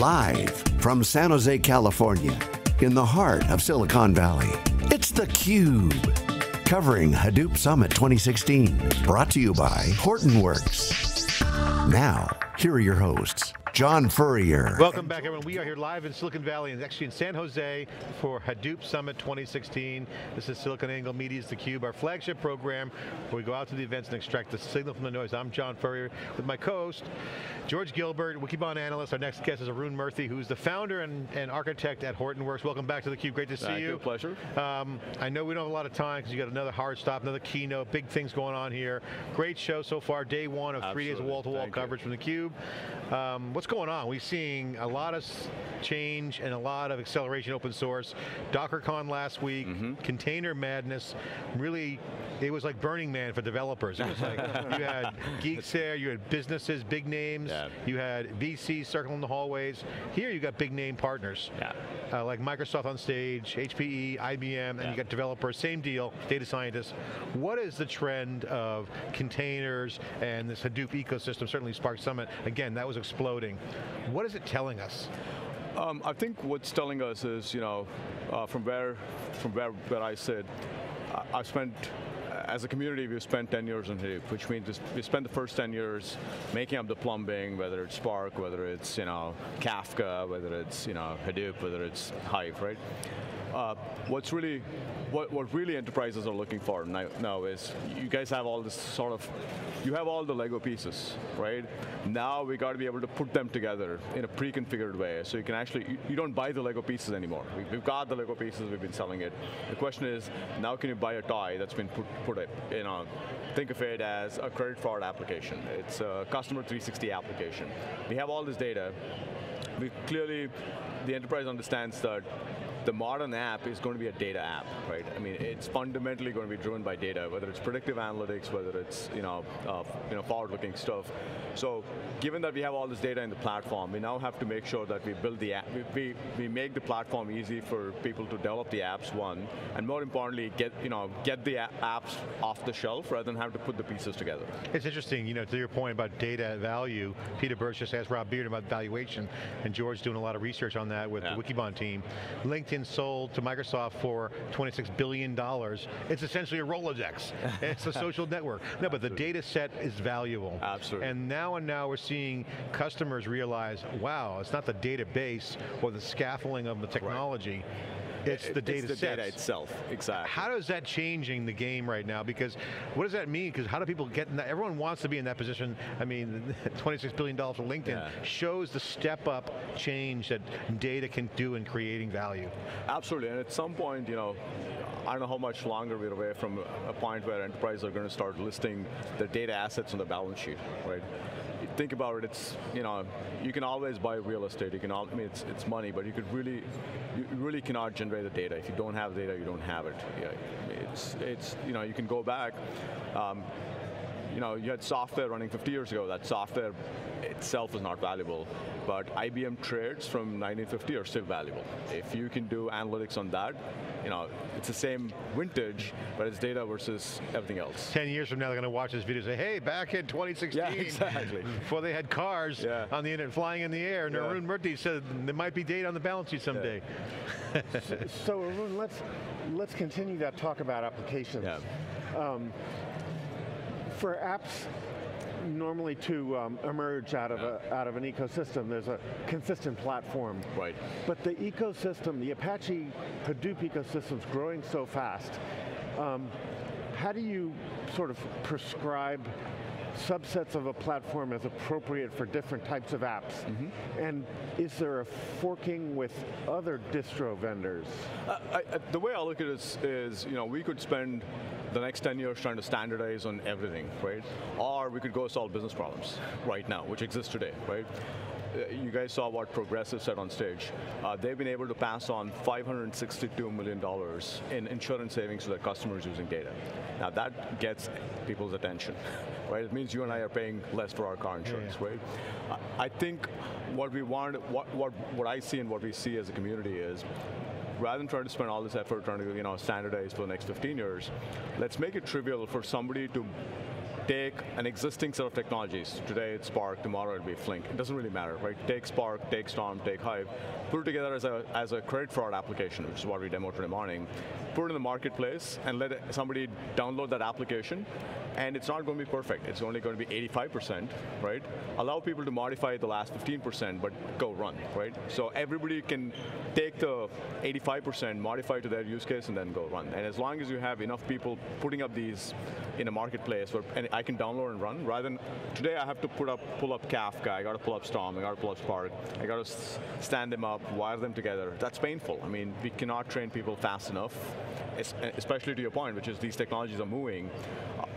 Live from San Jose, California, in the heart of Silicon Valley, it's theCUBE. Covering Hadoop Summit 2016. Brought to you by Hortonworks. Now, here are your hosts. John Furrier. Welcome back everyone. We are here live in Silicon Valley and actually in San Jose for Hadoop Summit 2016. This is SiliconANGLE Media's theCUBE, our flagship program where we go out to the events and extract the signal from the noise. I'm John Furrier with my co-host, George Gilbert, Wikibon analyst. Our next guest is Arun Murthy, who's the founder and, and architect at Hortonworks. Welcome back to theCUBE, great to see Thank you. you, pleasure. Um, I know we don't have a lot of time because you got another hard stop, another keynote, big things going on here. Great show so far, day one of three days of wall-to-wall Thank you. coverage from theCUBE. Um, what's going on? We're seeing a lot of change and a lot of acceleration open source. DockerCon last week, Mm-hmm. container madness, really, it was like Burning Man for developers. It was like, you had geeks there, you had businesses, big names, Yeah. you had VCs circling the hallways. Here you got big name partners. Yeah. Uh, like Microsoft on stage, HPE, IBM, and Yeah. you got developers, same deal, data scientists. What is the trend of containers and this Hadoop ecosystem, certainly Spark Summit, again, that was exploding. What is it telling us? Um, I think what's telling us is, you know, uh, from where from where, where I sit, I, I've spent, as a community, we've spent 10 years on Hadoop, which means we spent the first 10 years making up the plumbing, whether it's Spark, whether it's, you know, Kafka, whether it's, you know, Hadoop, whether it's Hive, right? Uh, what's really, what, what really enterprises are looking for now, now is you guys have all this sort of, you have all the Lego pieces, right? Now we got to be able to put them together in a pre-configured way, so you can actually, you, you don't buy the Lego pieces anymore. We, we've got the Lego pieces, we've been selling it. The question is, now can you buy a toy that's been put, put it, you know, think of it as a credit fraud application. It's a customer 360 application. We have all this data, we clearly, the enterprise understands that the modern app is going to be a data app, right? I mean, it's fundamentally going to be driven by data, whether it's predictive analytics, whether it's you know, uh, you know, forward-looking stuff. So, given that we have all this data in the platform, we now have to make sure that we build the app, we, we, make the platform easy for people to develop the apps, one, and more importantly, get you know, get the apps off the shelf rather than have to put the pieces together. It's interesting, you know, to your point about data value, Peter Burris just asked Rob Bearden about valuation, and George doing a lot of research on that with Yeah. the Wikibon team. LinkedIn sold to Microsoft for $26 billion. It's essentially a Rolodex. it's a social network. No, but the data set is valuable. Absolutely. And now and now we're seeing customers realize, wow, it's not the database or the scaffolding of the technology, it's the data it's the data itself, exactly. How is that changing the game right now? Because what does that mean? Because how do people get in that? Everyone wants to be in that position. I mean, $26 billion for LinkedIn Yeah. shows the step up change that data can do in creating value. Absolutely, and at some point, you know, I don't know how much longer we're away from a point where enterprises are going to start listing their data assets on the balance sheet, right? Think about it, it's, you know, you can always buy real estate, you can, al- I mean, it's, it's money, but you could really, you really cannot generate the data. If you don't have data, you don't have it. Yeah, it's, it's, you know, you can go back, um, you know, you had software running 50 years ago. That software itself is not valuable, but IBM trades from 1950 are still valuable. If you can do analytics on that, you know, it's the same vintage, but it's data versus everything else. 10 years from now, they're going to watch this video and say, hey, back in 2016, Yeah, exactly. before they had cars Yeah. on the internet flying in the air, and Yeah. Arun Murthy said there might be data on the balance sheet someday. So Arun, let's let's continue that talk about applications. Yeah. Um, For apps normally to um, emerge out of a, out of an ecosystem, there's a consistent platform. Right. But the ecosystem, the Apache Hadoop ecosystem is growing so fast. Um, how do you sort of prescribe subsets of a platform as appropriate for different types of apps? And is there a forking with other distro vendors? I, I, the way I look at it is, is, you know, we could spend the next 10 years trying to standardize on everything, right? Or we could go solve business problems right now, which exist today, right? Uh, You guys saw what Progressive said on stage. Uh, they've been able to pass on $562 million in insurance savings to their customers using data. Now that gets people's attention, right? It means you and I are paying less for our car insurance, right? I I think what we want, what, what, what I see and what we see as a community is rather than trying to spend all this effort trying to you know standardize for the next 15 years, let's make it trivial for somebody to take an existing set of technologies. Today it's Spark, tomorrow it'll be Flink. It doesn't really matter, right? Take Spark, take Storm, take Hive, put it together as a, as a credit fraud application, which is what we demoed today morning, put it in the marketplace and let somebody download that application and it's not going to be perfect. It's only going to be 85%, right? Allow people to modify the last 15%, but go run, right? So everybody can take the 85%, modify to their use case, and then go run. And as long as you have enough people putting up these in a marketplace where can download and run, rather than today I have to put up, pull up Kafka, I got to pull up Storm, I got to pull up Spark, I got to stand them up, wire them together. That's painful. I mean, we cannot train people fast enough, especially to your point, which is these technologies are moving.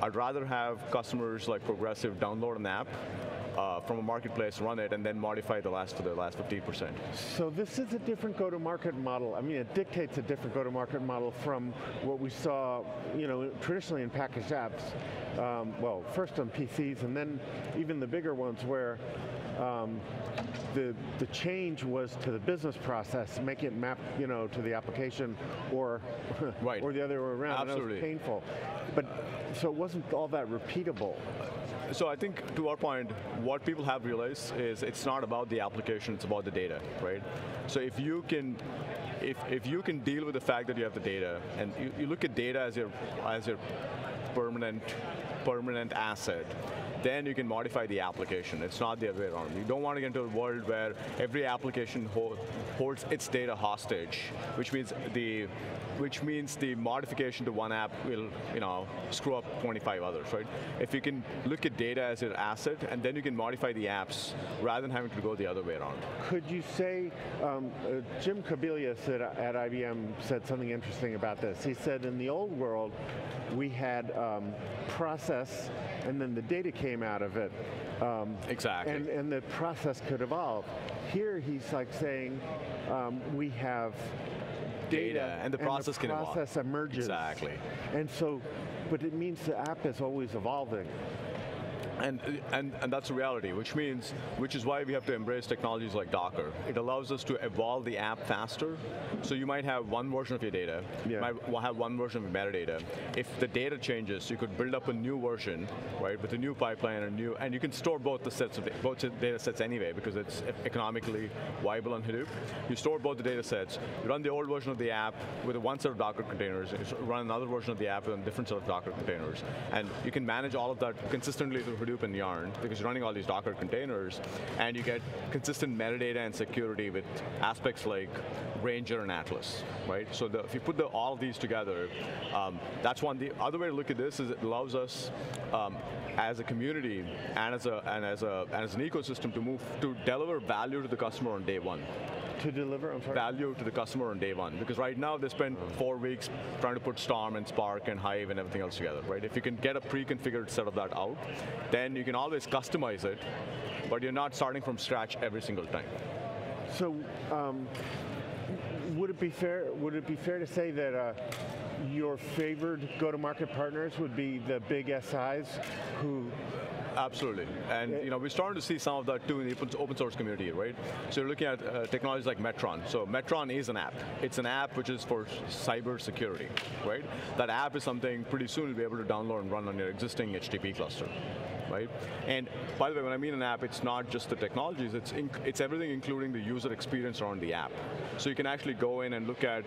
I'd rather have customers like Progressive download an app, uh, from a marketplace, run it, and then modify the last for the last 15%. So this is a different go-to-market model. I mean, it dictates a different go-to-market model from what we saw, you know, traditionally in packaged apps. Um, well, first on PCs, and then even the bigger ones where um, the the change was to the business process, make it map, you know, to the application, or right. or the other way around. Absolutely. That was painful, but so it wasn't all that repeatable. So I think to our point, what people have realized is it's not about the application, it's about the data, right? So if you can if, if you can deal with the fact that you have the data and you, you look at data as your as your permanent permanent asset, then you can modify the application. It's not the other way around. You don't want to get into a world where every application hold, holds its data hostage, which means the which means the modification to one app will, you know, screw up 25 others, right? If you can look at data as an asset, and then you can modify the apps rather than having to go the other way around. Could you say, um, uh, Jim Kobielus at, at, IBM said something interesting about this. He said in the old world, we had um, process, and then the data came out of it. Um, exactly. And, and, the process could evolve. Here he's like saying, um, we have data, data and the process and the can process evolve. emerges. Exactly. And so, but it means the app is always evolving. And, and, and that's a reality, which means, which is why we have to embrace technologies like Docker. It allows us to evolve the app faster. So you might have one version of your data, yeah. might have one version of your metadata. If the data changes, you could build up a new version, right, with a new pipeline and new, and you can store both the sets of both data sets anyway because it's economically viable on Hadoop. You store both the data sets. You run the old version of the app with one set of Docker containers. You run another version of the app with a different set of Docker containers, and you can manage all of that consistently through Hadoop and Yarn because you're running all these Docker containers and you get consistent metadata and security with aspects like Ranger and Atlas, right? So the, if you put the, all of these together, um, that's one. The other way to look at this is it allows us um, as a community and as a and as a and as an ecosystem to move to deliver value to the customer on day one to deliver value to the customer on day one. Because right now they spend four weeks trying to put Storm and Spark and Hive and everything else together, right? If you can get a pre-configured set of that out, then you can always customize it, but you're not starting from scratch every single time. So, um, would it be fair? Would it be fair to say that? Uh, your favored go-to-market partners would be the big SIs who Absolutely, and you know we're starting to see some of that too in the open source community, right? So you're looking at uh, technologies like Metron. So Metron is an app. It's an app which is for cyber security, right? That app is something pretty soon you'll be able to download and run on your existing HDP cluster right? And by the way, when I mean an app, it's not just the technologies, it's, it's everything including the user experience around the app. So you can actually go in and look at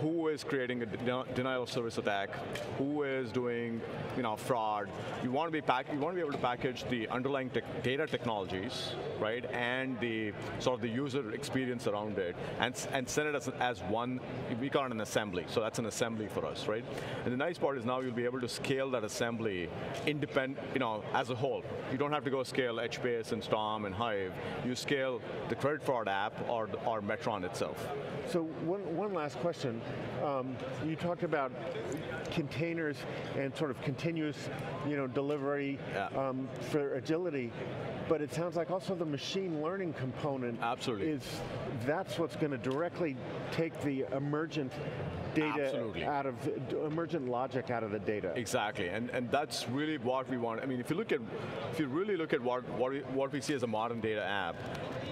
who is creating a denial of service attack, who is doing you know, fraud. You want to be pack you want to be able to package the underlying te data technologies, right, and the sort of the user experience around it, and, and send it as, as one, we call it an assembly, so that's an assembly for us, right? And the nice part is now you'll be able to scale that assembly independent, you know, as a whole. You don't have to go scale HBase and Storm and Hive. You scale the credit fraud app or, or Metron itself. So one, one last question. Um, you talked about containers and sort of continuous you know, delivery yeah. um, for agility. But it sounds like also the machine learning component Absolutely. is, that's what's going to directly take the emergent data Absolutely. out of, emergent logic out of the data. Exactly, and and that's really what we want. I mean, if you look at, if you really look at what what we, what we see as a modern data app,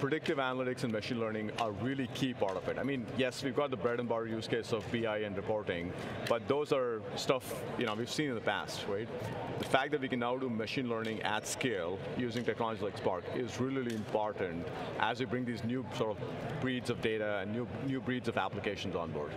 predictive analytics and machine learning are really key part of it. I mean, yes, we've got the bread and butter use case of BI and reporting, but those are stuff you know we've seen in the past, right? The fact that we can now do machine learning at scale using technology like Spark is really, really important as we bring these new sort of breeds of data and new new breeds of applications on board.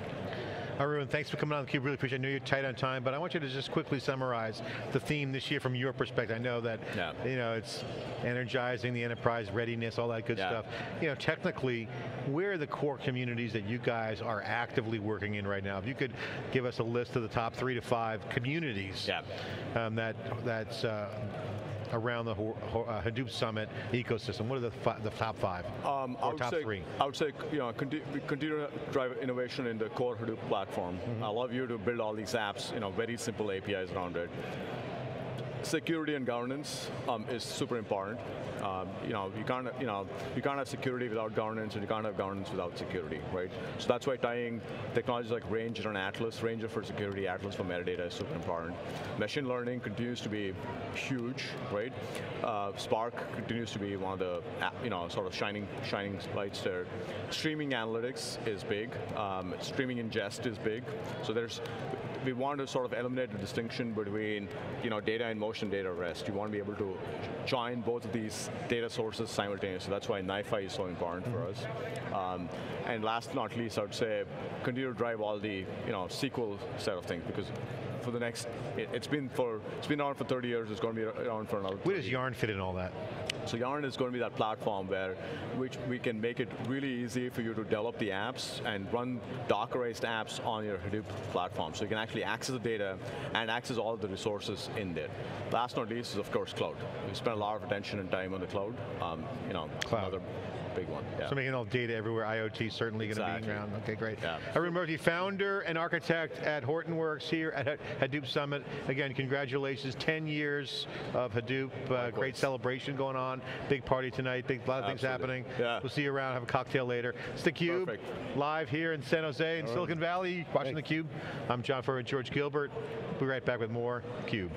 Arun, thanks for coming on theCUBE, really appreciate it. I know you're tight on time, but I want you to just quickly summarize the theme this year from your perspective. I know that, Yeah. you know, it's energizing the enterprise readiness, all that good Yeah. stuff. You know, technically, where are the core communities that you guys are actively working in right now? If you could give us a list of the top three to five communities Yeah. um, that that's uh, around the uh, Hadoop Summit ecosystem. What are the, the top five? Um, I or would top say, three? I would say, you know, conti continue to drive innovation in the core Hadoop platform. Mm-hmm. I love you to build all these apps, you know, very simple APIs around it. Security and governance um, is super important. Um, you know, you can't, you know, you can't have security without governance, and you can't have governance without security, right? So that's why tying technologies like Ranger and Atlas, Ranger for security, Atlas for metadata is super important. Machine learning continues to be huge, right? Uh, Spark continues to be one of the, uh, you know, sort of shining, shining lights there. Streaming analytics is big. Um, streaming ingest is big. So there's, we want to sort of eliminate the distinction between, you know, data in motion, data rest. You want to be able to join both of these data sources simultaneously. That's why NiFi is so important for us. Um, and last but not least, I would say continue to drive all the, you know, SQL set of things because for the next, it, has been for, it's been around for 30 years. It's going to be around for another. Where does Yarn fit in all that? So Yarn is going to be that platform where which we can make it really easy for you to develop the apps and run Dockerized apps on your Hadoop platform. So you can actually access the data and access all of the resources in there. Last but not least is of course cloud. We spend a lot of attention and time on the cloud. Um, you know, Cloud. another big one. Yeah. So making all data everywhere, IoT certainly going to be around. Okay, great. Yeah. Arun Murthy, founder and architect at Hortonworks here at Hadoop Summit. Again, congratulations, 10 years of Hadoop, uh, great celebration going on, big party tonight, big lot of things happening. Yeah. We'll see you around, have a cocktail later. It's theCUBE, Perfect. live here in San Jose in Silicon Valley, watching theCUBE. I'm John Furrier, and George Gilbert. We'll be right back with more CUBE.